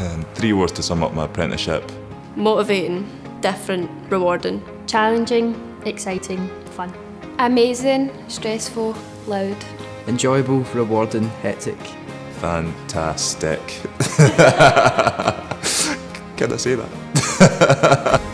And three words to sum up my apprenticeship. Motivating, different, rewarding. Challenging, exciting, fun. Amazing, stressful, loud. Enjoyable, rewarding, hectic. Fantastic. Can I say that?